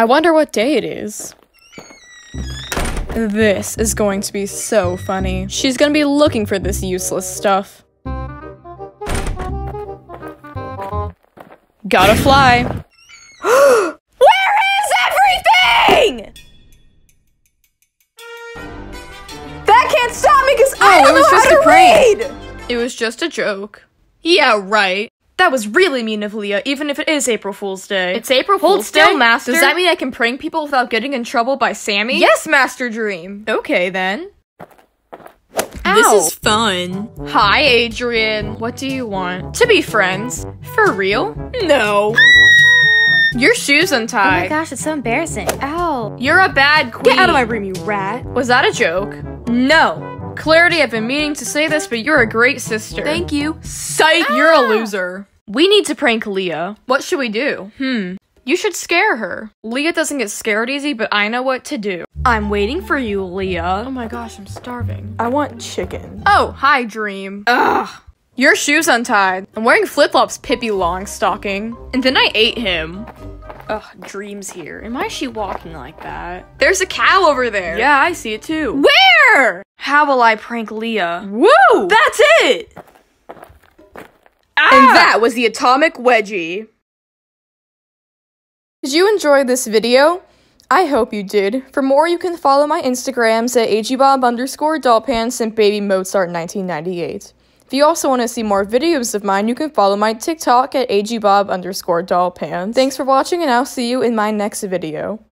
I wonder what day it is. This is going to be so funny. She's gonna be looking for this useless stuff. Gotta fly. Where is everything? That can't stop me because I Oh, it don't was know just how a to prank. read. It was just a joke. Yeah, right. That was really mean of Lea, even if it is April Fool's Day. It's April Hold Fool's still, Day? Master. Does that mean I can prank people without getting in trouble by Sammy? Yes, Master Dream. Okay, then. This is fun. Hi, Adrian. What do you want? To be friends. For real? No. Your shoe's Oh my gosh, it's so embarrassing. Ow. You're a bad queen. Get out of my room, you rat. Was that a joke? No. Clarity, I've been meaning to say this, but you're a great sister. Thank you. Psych, you're a ah! loser. We need to prank Lea. What should we do? Hmm. You should scare her. Lea doesn't get scared easy, but I know what to do. I'm waiting for you, Lea. Oh my gosh, I'm starving. I want chicken. Oh, hi, Dream. Ugh. Your shoe's untied. I'm wearing flip flops, Pippi Longstocking. And then I ate him. Ugh, Dream's here. And why is she walking like that? There's a cow over there. Yeah, I see it too. Where? How will I prank Lea? Woo! That's it! And that was the atomic wedgie. Did you enjoy this video? I hope you did. For more, you can follow my Instagrams at agbob underscore dollpants and baby Mozart 1998. If you also want to see more videos of mine, you can follow my TikTok at agbob underscore dollpants. Thanks for watching, and I'll see you in my next video.